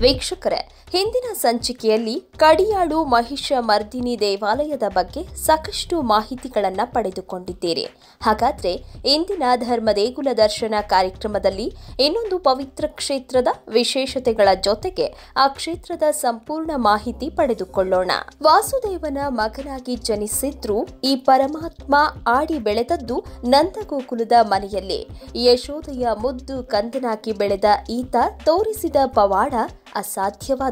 ವೀಕ್ಷಕರೇ ಹಿಂದಿನ ಸಂಚಿಕೆಯಲ್ಲಿ ಕಡಿಯಾಳು ಮಹಿಷ ಮರ್ದಿನಿ ದೇವಾಲಯದ ಬಗ್ಗೆ ಸಾಕಷ್ಟು ಮಾಹಿತಿಗಳನ್ನು ಪಡೆದುಕೊಂಡಿದ್ದೀರಿ. ಹಾಗಾದ್ರೆ ಇಂದಿನ ಧರ್ಮ ದೇಗುಲ ದರ್ಶನ ಕಾರ್ಯಕ್ರಮದಲ್ಲಿ ಇನ್ನೊಂದು ಪವಿತ್ರ ಕ್ಷೇತ್ರದ ವಿಶೇಷತೆಗಳ ಜೊತೆಗೆ ಆ ಕ್ಷೇತ್ರದ ಸಂಪೂರ್ಣ ಮಾಹಿತಿ ಪಡೆದುಕೊಳ್ಳೋಣ. ವಾಸುದೇವನ ಮಗನಾಗಿ ಜನಿಸಿದ್ರು ಈ ಪರಮಾತ್ಮ ಆಡಿ ಬೆಳೆದದ್ದು ನಂದಗೋಕುಲದ ಮನೆಯಲ್ಲಿ. ಯಶೋದೆಯ ಮುದ್ದು ಕಂದನಾಗಿ ಬೆಳೆದ ಈತ ತೋರಿಸಿದ ಪವಾಡ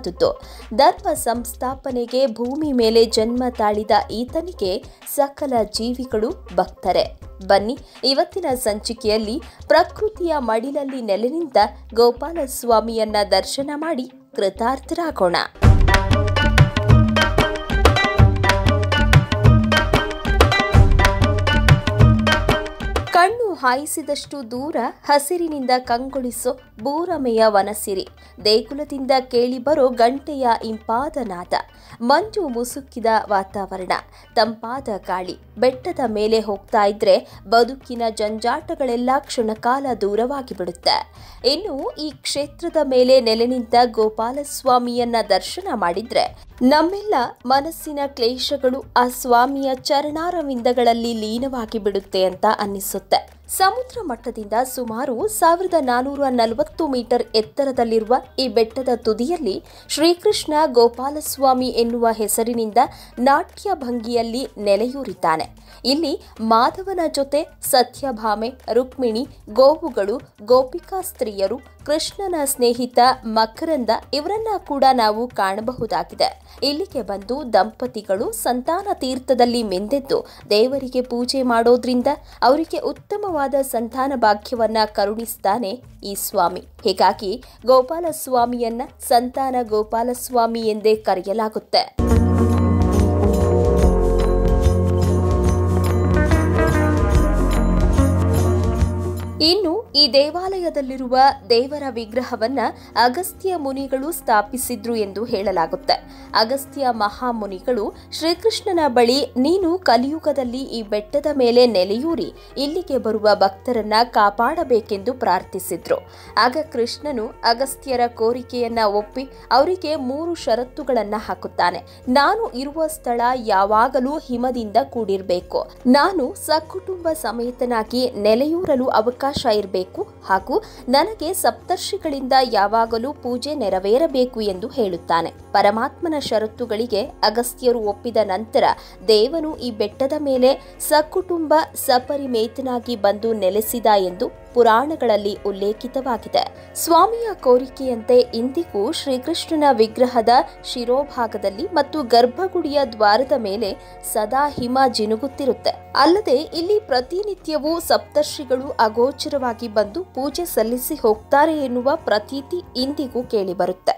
ಅಸಾಧ್ಯವಾದುದು ಧರ್ಮ ಸಂಸ್ಥಾಪನೆಗೆ ಭೂಮಿ ಮೇಲೆ ಜನ್ಮ ತಾಳಿದ ಈತನಿಗೆ ಸಕಲ ಜೀವಿಗಳು ಭಕ್ತರೆ. ಬನ್ನಿ, ಇವತ್ತಿನ ಸಂಚಿಕೆಯಲ್ಲಿ ಪ್ರಕೃತಿಯ ಮಡಿಲಲ್ಲಿ ನೆಲೆ ನಿಂತ ಗೋಪಾಲಸ್ವಾಮಿಯನ್ನ ದರ್ಶನ ಮಾಡಿ ಕೃತಾರ್ಥರಾಗೋಣ. ಹಾಯಿಸಿದಷ್ಟು ದೂರ ಹಸಿರಿನಿಂದ ಕಂಗೊಳಿಸೋ ಬೂರಮೆಯ ವನಸಿರಿ. ದೇಗುಲದಿಂದ ಕೇಳಿಬರೋ ಗಂಟೆಯ ಇಂಪಾದ ನಾದ ಮಂಜು ಮುಸುಕಿದ ವಾತಾವರಣ. ತಂಪಾದ ಗಾಳಿ. ಬೆಟ್ಟದ ಮೇಲೆ ಹೋಗ್ತಾ ಇದ್ರೆ ಬದುಕಿನ ಜಂಜಾಟಗಳೆಲ್ಲ ಕ್ಷಣಕಾಲ ದೂರವಾಗಿ ಬಿಡುತ್ತೆ. ಇನ್ನು ಈ ಕ್ಷೇತ್ರದ ಮೇಲೆ ನೆಲೆ ನಿಂತ ಗೋಪಾಲಸ್ವಾಮಿಯನ್ನ ದರ್ಶನ ಮಾಡಿದ್ರೆ ನಮ್ಮೆಲ್ಲ ಮನಸ್ಸಿನ ಕ್ಲೇಶಗಳು ಆ ಸ್ವಾಮಿಯ ಚರಣಾರವಿಂದಗಳಲ್ಲಿ ಲೀನವಾಗಿ ಬಿಡುತ್ತೆ ಅಂತ ಅನ್ನಿಸುತ್ತೆ. ಸಮುದ್ರ ಮಟ್ಟದಿಂದ ಸುಮಾರು ಸಾವಿರದ ನಾನೂರ ನಲವತ್ತು ಮೀಟರ್ ಎತ್ತರದಲ್ಲಿರುವ ಈ ಬೆಟ್ಟದ ತುದಿಯಲ್ಲಿ ಶ್ರೀಕೃಷ್ಣ ಗೋಪಾಲಸ್ವಾಮಿ ಎನ್ನುವ ಹೆಸರಿನಿಂದ ನಾಟ್ಯ ಭಂಗಿಯಲ್ಲಿ ನೆಲೆಯೂರಿದ್ದಾನೆ. ಇಲ್ಲಿ ಮಾಧವನ ಜೊತೆ ಸತ್ಯಭಾಮೆ, ರುಕ್ಮಿಣಿ, ಗೋವುಗಳು, ಗೋಪಿಕಾ ಸ್ತ್ರೀಯರು, ಕೃಷ್ಣನ ಸ್ನೇಹಿತ ಮಕರಂದ ಇವರನ್ನ ಕೂಡ ನಾವು ಕಾಣಬಹುದಾಗಿದೆ. ಇಲ್ಲಿಗೆ ಬಂದು ದಂಪತಿಗಳು ಸಂತಾನ ತೀರ್ಥದಲ್ಲಿ ಮೆಂದೆದ್ದು ದೇವರಿಗೆ ಪೂಜೆ ಮಾಡೋದ್ರಿಂದ ಅವರಿಗೆ ಉತ್ತಮವಾದ ಸಂತಾನ ಭಾಗ್ಯವನ್ನ ಕರುಣಿಸ್ತಾನೆ ಈ ಸ್ವಾಮಿ. ಹೀಗಾಗಿ ಗೋಪಾಲಸ್ವಾಮಿಯನ್ನ ಸಂತಾನ ಗೋಪಾಲಸ್ವಾಮಿ ಎಂದೇ ಕರೆಯಲಾಗುತ್ತೆ. ಇನ್ನು ಈ ದೇವಾಲಯದಲ್ಲಿರುವ ದೇವರ ವಿಗ್ರಹವನ್ನ ಅಗಸ್ತ್ಯ ಮುನಿಗಳು ಸ್ಥಾಪಿಸಿದ್ರು ಎಂದು ಹೇಳಲಾಗುತ್ತೆ. ಅಗಸ್ತ್ಯ ಮಹಾಮುನಿಗಳು ಶ್ರೀಕೃಷ್ಣನ ಬಳಿ ನೀನು ಕಲಿಯುಗದಲ್ಲಿ ಈ ಬೆಟ್ಟದ ಮೇಲೆ ನೆಲೆಯೂರಿ, ಇಲ್ಲಿಗೆ ಬರುವ ಭಕ್ತರನ್ನ ಕಾಪಾಡಬೇಕೆಂದು ಪ್ರಾರ್ಥಿಸಿದ್ರು. ಆಗ ಕೃಷ್ಣನು ಅಗಸ್ತ್ಯರ ಕೋರಿಕೆಯನ್ನ ಒಪ್ಪಿ ಅವರಿಗೆ ಮೂರು ಷರತ್ತುಗಳನ್ನ ಹಾಕುತ್ತಾನೆ. ನಾನು ಇರುವ ಸ್ಥಳ ಯಾವಾಗಲೂ ಹಿಮದಿಂದ ಕೂಡಿರಬೇಕು. ನಾನು ಸಕುಟುಂಬ ಸಮೇತನಾಗಿ ನೆಲೆಯೂರಲು ಅವಕಾಶ ಇರಬೇಕು. ಹಾಗೂ ನನಗೆ ಸಪ್ತರ್ಷಿಗಳಿಂದ ಯಾವಾಗಲೂ ಪೂಜೆ ನೆರವೇರಬೇಕು ಎಂದು ಹೇಳುತ್ತಾನೆ. ಪರಮಾತ್ಮನ ಷರತ್ತುಗಳಿಗೆ ಅಗಸ್ತ್ಯರು ಒಪ್ಪಿದ ನಂತರ ದೇವನು ಈ ಬೆಟ್ಟದ ಮೇಲೆ ಸಕುಟುಂಬ ಸಪರಿಮೇತನಾಗಿ ಬಂದು ನೆಲೆಸಿದ ಎಂದು ಪುರಾಣಗಳಲ್ಲಿ ಉಲ್ಲೇಖಿತವಾಗಿದೆ. ಸ್ವಾಮಿಯ ಕೋರಿಕೆಯಂತೆ ಇಂದಿಗೂ ಶ್ರೀಕೃಷ್ಣನ ವಿಗ್ರಹದ ಶಿರೋಭಾಗದಲ್ಲಿ ಮತ್ತು ಗರ್ಭಗುಡಿಯ ದ್ವಾರದ ಮೇಲೆ ಸದಾ ಹಿಮ ಜಿನುಗುತ್ತಿರುತ್ತೆ. ಅಲ್ಲದೆ ಇಲ್ಲಿ ಪ್ರತಿನಿತ್ಯವೂ ಸಪ್ತರ್ಷಿಗಳು ಅಗೋಚರವಾಗಿ ಬಂದು ಪೂಜೆ ಸಲ್ಲಿಸಿ ಹೋಗ್ತಾರೆ ಎನ್ನುವ ಪ್ರತೀತಿ ಇಂದಿಗೂ ಕೇಳಿಬರುತ್ತೆ.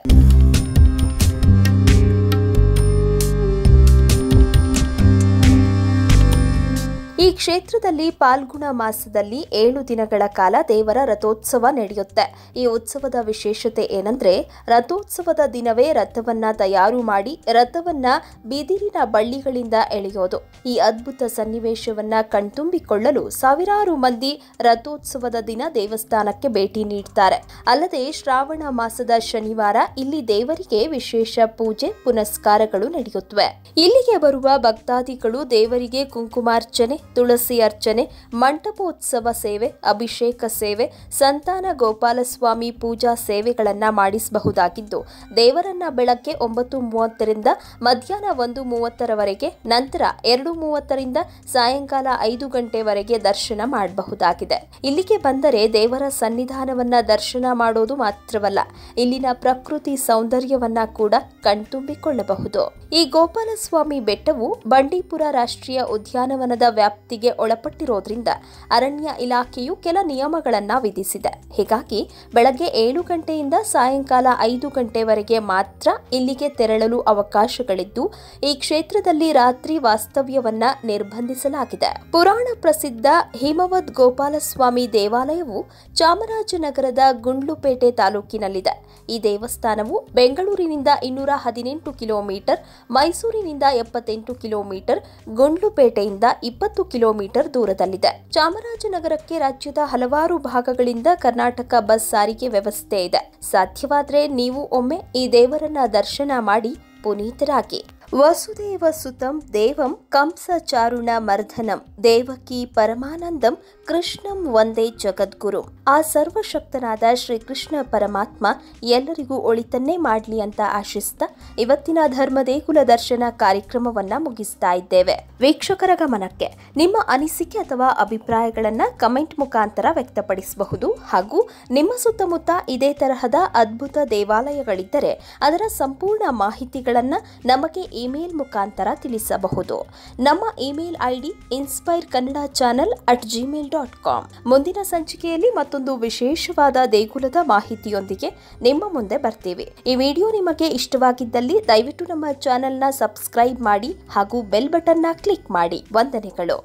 ಈ ಕ್ಷೇತ್ರದಲ್ಲಿ ಪಾಲ್ಗುಣ ಮಾಸದಲ್ಲಿ ಏಳು ದಿನಗಳ ಕಾಲ ದೇವರ ರಥೋತ್ಸವ ನಡೆಯುತ್ತೆ. ಈ ಉತ್ಸವದ ವಿಶೇಷತೆ ಏನಂದ್ರೆ, ರಥೋತ್ಸವದ ದಿನವೇ ರಥವನ್ನ ತಯಾರು ಮಾಡಿ ರಥವನ್ನ ಬಿದಿರಿನ ಬಳ್ಳಿಗಳಿಂದ ಎಳೆಯೋದು. ಈ ಅದ್ಭುತ ಸನ್ನಿವೇಶವನ್ನ ಕಣ್ತುಂಬಿಕೊಳ್ಳಲು ಸಾವಿರಾರು ಮಂದಿ ರಥೋತ್ಸವದ ದಿನ ದೇವಸ್ಥಾನಕ್ಕೆ ಭೇಟಿ ನೀಡ್ತಾರೆ. ಅಲ್ಲದೆ ಶ್ರಾವಣ ಮಾಸದ ಶನಿವಾರ ಇಲ್ಲಿ ದೇವರಿಗೆ ವಿಶೇಷ ಪೂಜೆ, ಪುನಸ್ಕಾರಗಳು ನಡೆಯುತ್ತವೆ ಇಲ್ಲಿಗೆ ಬರುವ ಭಕ್ತಾದಿಗಳು ದೇವರಿಗೆ ಕುಂಕುಮಾರ್ಚನೆ ತುಳಸಿ ಅರ್ಚನೆ, ಮಂಟಪೋತ್ಸವ ಸೇವೆ, ಅಭಿಷೇಕ ಸೇವೆ, ಸಂತಾನ ಗೋಪಾಲಸ್ವಾಮಿ ಪೂಜಾ ಸೇವೆಗಳನ್ನು ಮಾಡಿಸಬಹುದಾಗಿದ್ದು, ದೇವರನ್ನ ಬೆಳಗ್ಗೆ ಒಂಬತ್ತು ಮೂವತ್ತರಿಂದ ಮಧ್ಯಾಹ್ನ ಒಂದು ಮೂವತ್ತರವರೆಗೆ, ನಂತರ ಎರಡು ಮೂವತ್ತರಿಂದ ಸಾಯಂಕಾಲ ಐದು ಗಂಟೆವರೆಗೆ ದರ್ಶನ ಮಾಡಬಹುದಾಗಿದೆ. ಇಲ್ಲಿಗೆ ಬಂದರೆ ದೇವರ ಸನ್ನಿಧಾನವನ್ನ ದರ್ಶನ ಮಾಡೋದು ಮಾತ್ರವಲ್ಲ, ಇಲ್ಲಿನ ಪ್ರಕೃತಿ ಸೌಂದರ್ಯವನ್ನ ಕೂಡ ಕಣ್ತುಂಬಿಕೊಳ್ಳಬಹುದು. ಈ ಗೋಪಾಲಸ್ವಾಮಿ ಬೆಟ್ಟವು ಬಂಡೀಪುರ ರಾಷ್ಟ್ರೀಯ ಉದ್ಯಾನವನದ ವ್ಯಾಪ್ತಿಗೆ ಒಳಪಟ್ಟಿರೋದ್ರಿಂದ ಅರಣ್ಯ ಇಲಾಖೆಯು ಕೆಲ ನಿಯಮಗಳನ್ನು ವಿಧಿಸಿದೆ. ಹೀಗಾಗಿ ಬೆಳಗ್ಗೆ ಏಳು ಗಂಟೆಯಿಂದ ಸಾಯಂಕಾಲ ಐದು ಗಂಟೆವರೆಗೆ ಮಾತ್ರ ಇಲ್ಲಿಗೆ ತೆರಳಲು ಅವಕಾಶಗಳಿದ್ದು, ಈ ಕ್ಷೇತ್ರದಲ್ಲಿ ರಾತ್ರಿ ವಾಸ್ತವ್ಯವನ್ನ ನಿರ್ಬಂಧಿಸಲಾಗಿದೆ. ಪುರಾಣ ಪ್ರಸಿದ್ಧ ಹಿಮವದ್ ಗೋಪಾಲಸ್ವಾಮಿ ದೇವಾಲಯವು ಚಾಮರಾಜನಗರದ ಗುಂಡ್ಲುಪೇಟೆ ತಾಲೂಕಿನಲ್ಲಿದೆ. ಈ ದೇವಸ್ಥಾನವು ಬೆಂಗಳೂರಿನಿಂದ ಇನ್ನೂರ ಹದಿನೆಂಟು ಕಿಲೋಮೀಟರ್, ಮೈಸೂರಿನಿಂದ ಎಪ್ಪತ್ತೆಂಟು ಕಿಲೋಮೀಟರ್, ಗುಂಡ್ಲುಪೇಟೆಯಿಂದ ಇಪ್ಪತ್ತು ಕಿಲೋಮೀಟರ್ ದೂರದಲ್ಲಿದೆ. ಚಾಮರಾಜನಗರಕ್ಕೆ ರಾಜ್ಯದ ಹಲವಾರು ಭಾಗಗಳಿಂದ ಕರ್ನಾಟಕ ಬಸ್ ಸಾರಿಗೆ ವ್ಯವಸ್ಥೆ ಇದೆ. ಸಾಧ್ಯವಾದರೆ ನೀವು ಒಮ್ಮೆ ಈ ದೇವರನ್ನ ದರ್ಶನ ಮಾಡಿ ಪುನೀತರಾಗಿ. ವಸುದೇವ ಸುತಂ ದೇವಂ ಕಂಸ ಚಾರುಣ ಮರ್ಧನಂ ದೇವಕಿ ಪರಮಾನಂದಂ ಕೃಷ್ಣಂ ಒಂದೇ ಜಗದ್ಗುರು. ಆ ಸರ್ವಶಕ್ತನಾದ ಶ್ರೀಕೃಷ್ಣ ಪರಮಾತ್ಮ ಎಲ್ಲರಿಗೂ ಒಳಿತನ್ನೇ ಮಾಡಲಿ ಅಂತ ಆಶಿಸ್ತ ಇವತ್ತಿನ ಧರ್ಮ ದೇಗುಲ ದರ್ಶನ ಕಾರ್ಯಕ್ರಮವನ್ನ ಮುಗಿಸ್ತಾ ಇದ್ದೇವೆ. ವೀಕ್ಷಕರ ಗಮನಕ್ಕೆ ನಿಮ್ಮ ಅನಿಸಿಕೆ ಅಥವಾ ಅಭಿಪ್ರಾಯಗಳನ್ನ ಕಮೆಂಟ್ ಮುಖಾಂತರ ವ್ಯಕ್ತಪಡಿಸಬಹುದು ಹಾಗೂ ನಿಮ್ಮ ಸುತ್ತಮುತ್ತ ಇದೇ ತರಹದ ಅದ್ಭುತ ದೇವಾಲಯಗಳಿದ್ದರೆ ಅದರ ಸಂಪೂರ್ಣ ಮಾಹಿತಿಗಳನ್ನ ನಮಗೆ ಇಮೇಲ್ ಮುಖಾಂತರ ತಿಳಿಸಬಹುದು. ನಮ್ಮ email ID inspire Kannada channel at Gmail com. ಮುಂದಿನ ಸಂಚಿಕೆಯಲ್ಲಿ ಮತ್ತೊಂದು ವಿಶೇಷವಾದ ದೇಗುಲದ ಮಾಹಿತಿಯೊಂದಿಗೆ ನಿಮ್ಮ ಮುಂದೆ ಬರ್ತೀವಿ. ಈ ವಿಡಿಯೋ ನಿಮಗೆ ಇಷ್ಟವಾಗಿದ್ದಲ್ಲಿ ದಯವಿಟ್ಟು ನಮ್ಮ ಚಾನೆಲ್ನ ಸಬ್ಸ್ಕ್ರೈಬ್ ಮಾಡಿ ಹಾಗೂ ಬೆಲ್ ಬಟನ್ನ ಕ್ಲಿಕ್ ಮಾಡಿ. ವಂದನೆಗಳು.